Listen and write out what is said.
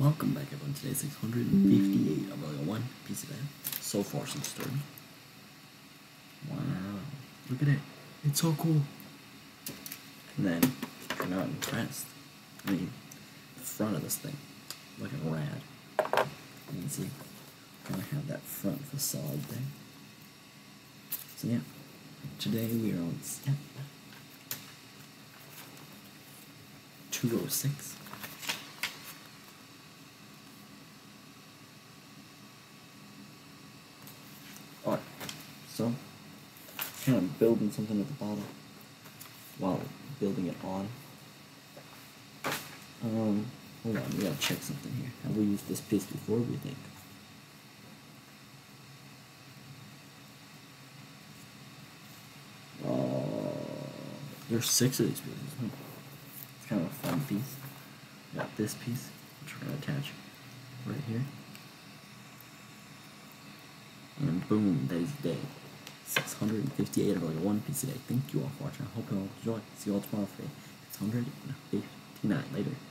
Welcome back everyone, today 658 of only one piece of that. So far some story. Wow, look at it. It's so cool. And then, you're not impressed, I mean, the front of this thing, looking rad. You can see, kind of have that front facade thing. So yeah, today we are on step 206. Alright, so kind of building something at the bottom while building it on. Um, hold on, we gotta check something here. Have we used this piece before, we think? Uh, there's six of these pieces. Huh? It's kind of a fun piece. Got this piece, which we're gonna attach right here. And boom, that is day. 658 of like one piece a day. Thank you all for watching. I hope you all enjoy. See you all tomorrow for day 659 later.